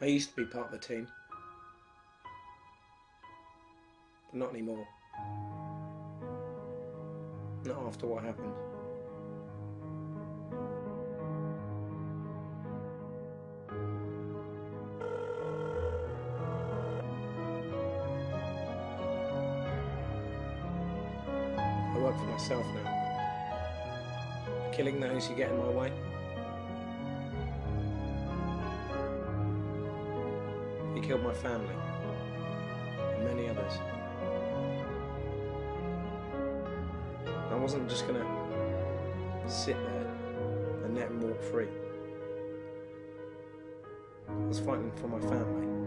I used to be part of the team, but not anymore. Not after what happened. I work for myself now. Killing those who get in my way. He killed my family and many others. I wasn't just gonna sit there and let him walk free. I was fighting for my family.